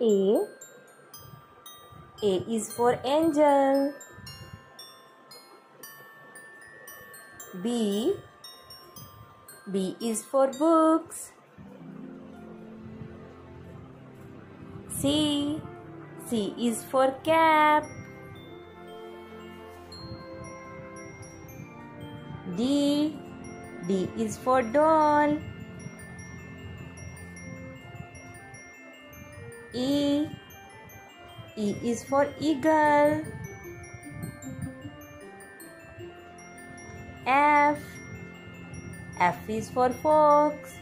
A. A is for angel. B. B is for books. C. C is for cap. D. D is for doll. E. E is for eagle. F. F is for fox.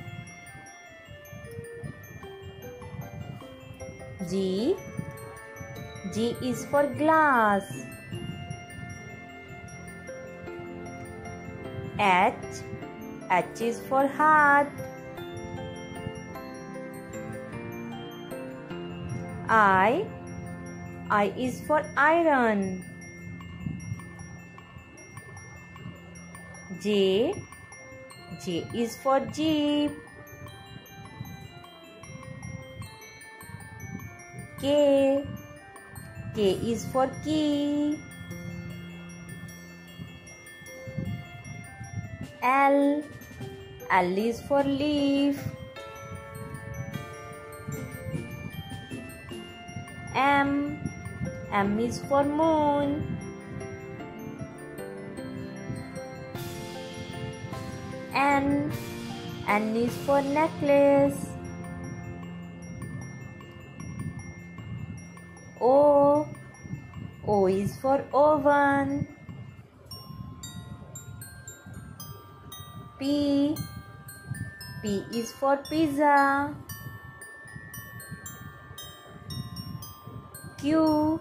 G. G is for glass. H. H is for heart. I. I is for iron. J. J is for jeep. K. K is for key. L. L is for leaf. M. M is for moon. N. N is for necklace. O. O is for oven. P. P is for pizza. Q.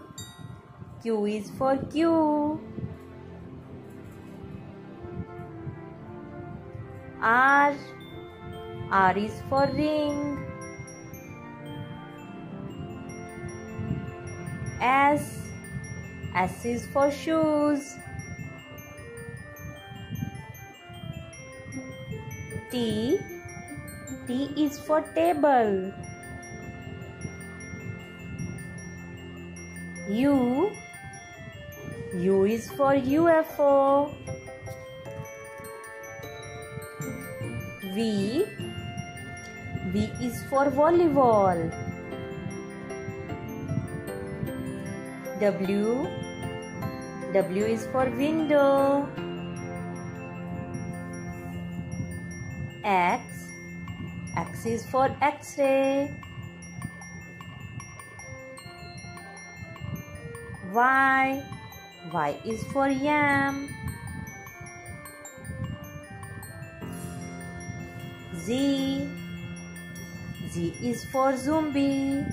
Q is for Q. R. R is for ring. S. S is for shoes. T. T is for table. U. U is for UFO. V. V is for volleyball. W. W is for window. X. X is for X-ray. Y. Y is for yam. Z. Z is for zombie.